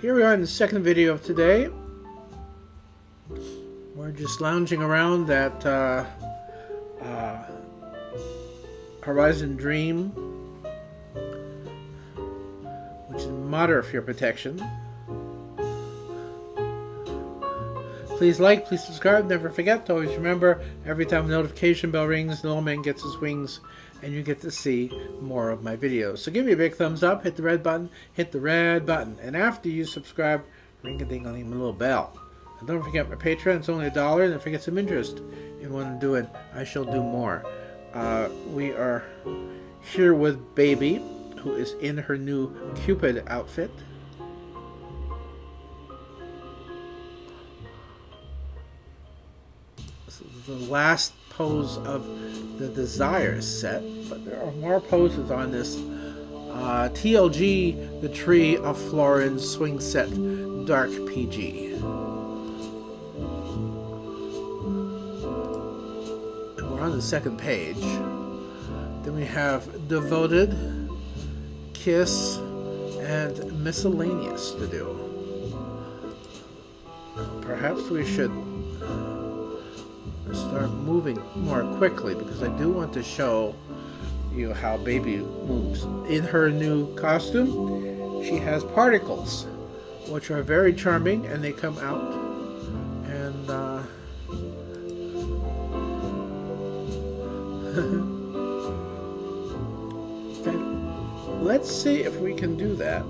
Here we are in the second video of today. We're just lounging around that uh, uh, Horizon Dream, which is moderate for your protection. Please like, please subscribe, never forget to always remember every time a notification bell rings, the little man gets his wings and you get to see more of my videos. So give me a big thumbs up, hit the red button, hit the red button, and after you subscribe, ring a ding a ling a little bell. And don't forget my Patreon, it's only a dollar, and if I get some interest in what I'm doing, I shall do more. Uh, we are here with Baby, who is in her new Cupid outfit. The last pose of the Desire set, but there are more poses on this uh, TLG, the Tree of Florence swing set, Dark PG. And we're on the second page. Then we have Devoted, Kiss, and Miscellaneous to do. Perhaps we should start moving more quickly because I do want to show you how baby moves. In her new costume, she has particles, which are very charming, and they come out. And uh, let's see if we can do that.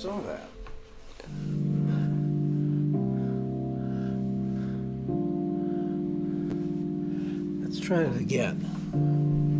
Saw that. Let's try it again.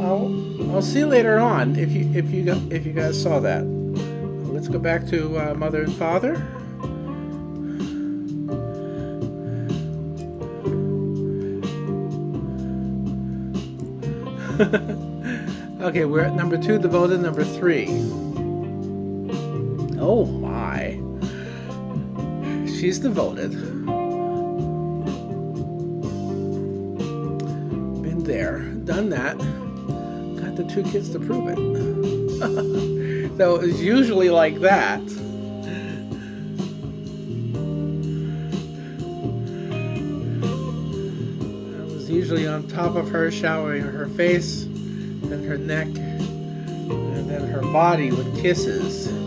I'll I'll see you later on if you if you got, if you guys saw that. Let's go back to uh, mother and father. okay, we're at number two, devoted number three. Oh my. She's devoted. Been there, done that. The two kids to prove it. so it's usually like that. I was usually on top of her, showering her face, then her neck, and then her body with kisses.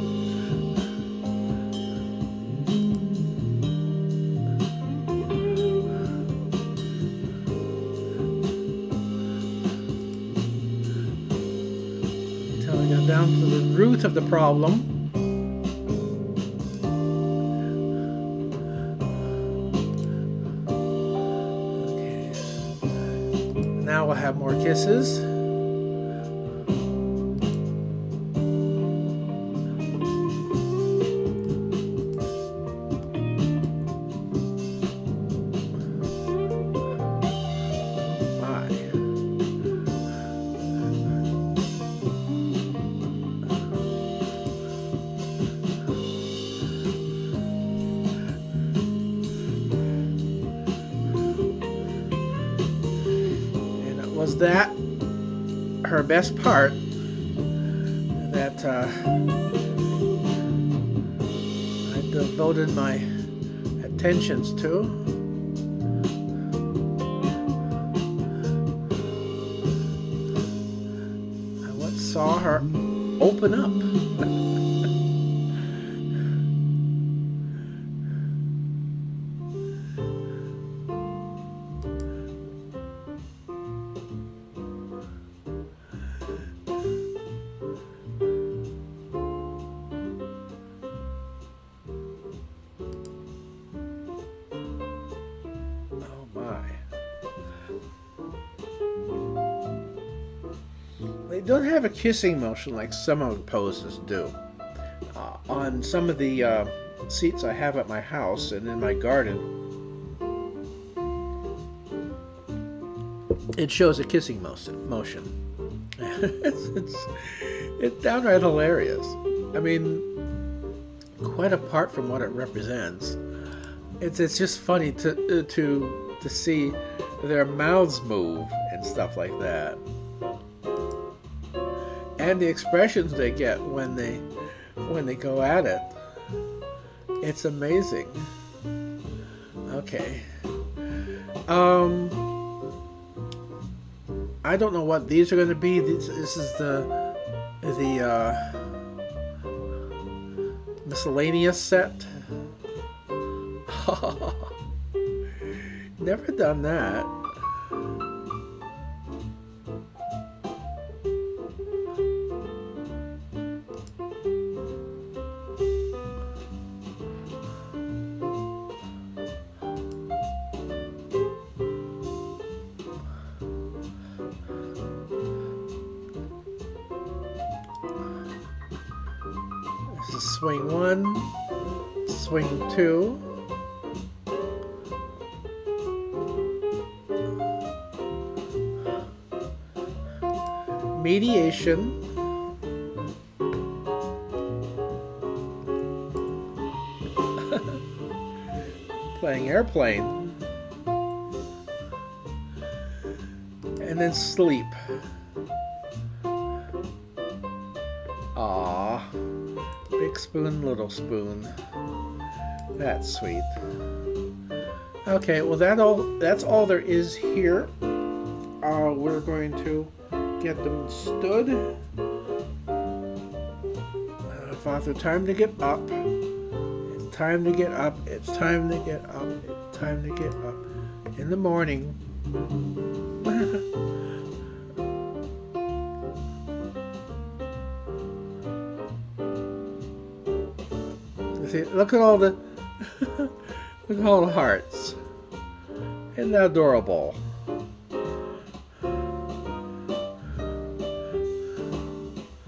Down to the root of the problem. Okay. Now we'll have more kisses. That her best part that uh, I devoted my attentions to. I once saw her open up. Don't have a kissing motion like some of the poses do. Uh, on some of the uh, seats I have at my house and in my garden, it shows a kissing motion. it's, it's, it's downright hilarious. I mean, quite apart from what it represents, it's it's just funny to uh, to to see their mouths move and stuff like that and the expressions they get when they when they go at it. It's amazing. Okay. Um I don't know what these are going to be. This, this is the the uh, miscellaneous set. Never done that swing one, swing two, mediation, playing airplane, and then sleep. Big spoon, little spoon. That's sweet. Okay, well that all that's all there is here. Uh, we're going to get them stood. Uh, Father, time to get up. It's time to get up. It's time to get up. It's time to get up. In the morning. See, look at all the look at all the hearts. Isn't that adorable?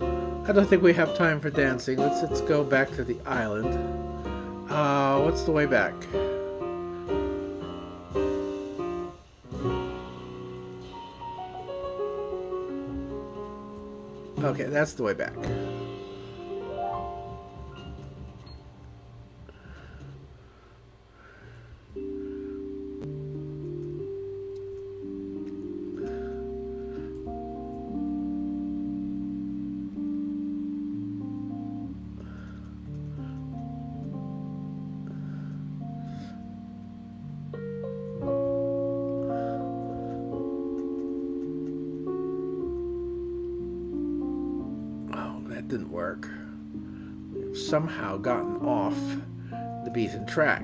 I don't think we have time for dancing. Let's let's go back to the island. Uh, what's the way back? Okay, that's the way back. Didn't work. We've somehow gotten off the beaten track.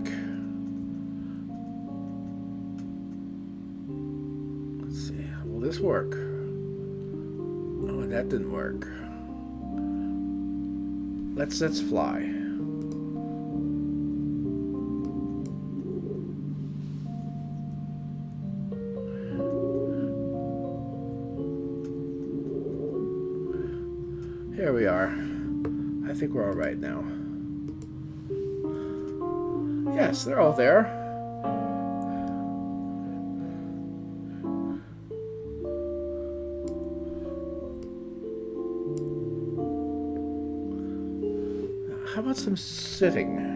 Let's see, will this work? Oh, that didn't work. Let's let's fly. Think we're all right now. Yes, they're all there. How about some sitting?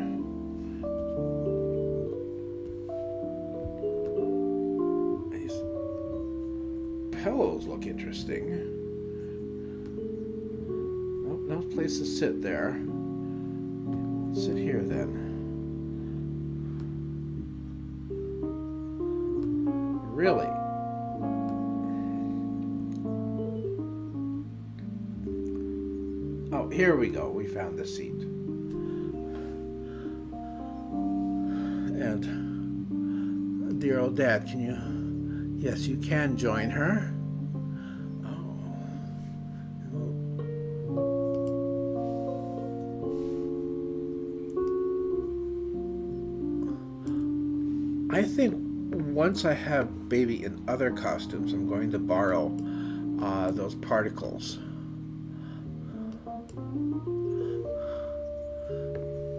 Pillows look interesting. Nope, place to sit there. Sit here then. Really? Oh, here we go. We found the seat. And dear old dad, can you? Yes, you can join her. Once I have baby in other costumes, I'm going to borrow uh, those particles.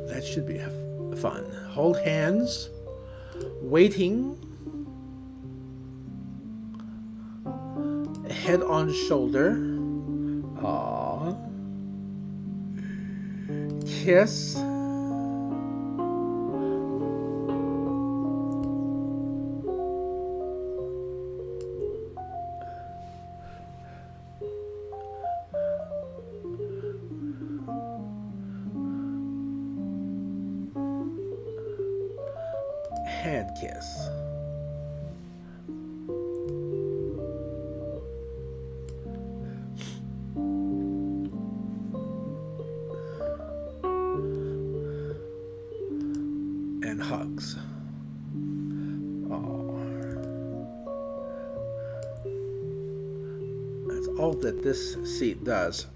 That should be fun. Hold hands, waiting, head on shoulder. Aww. Kiss. Kiss. And hugs. That's all that this seat does.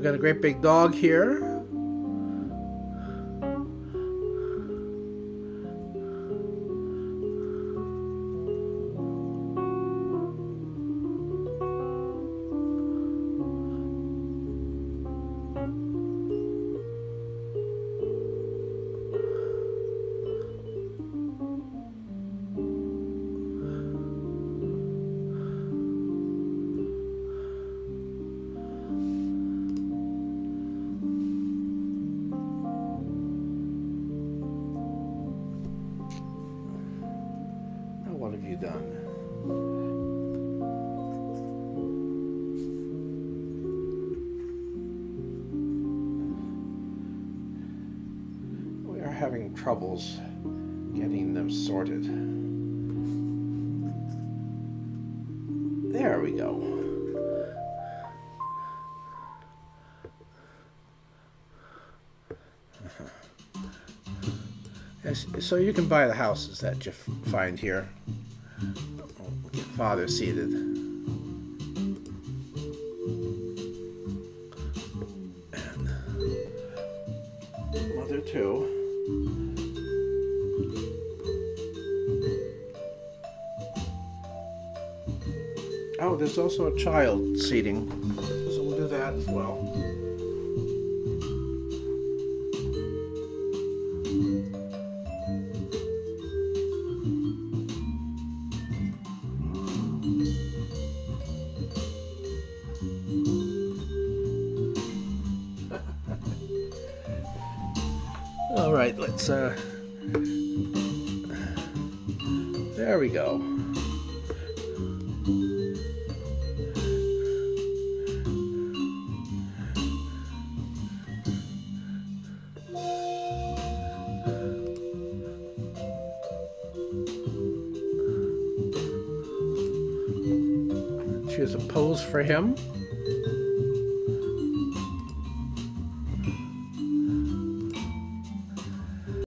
We got a great big dog here. Having troubles getting them sorted. There we go. so you can buy the houses that you find here. get father seated. Oh, there's also a child seating, so we'll do that as well. All right, let's, uh, there we go. For him.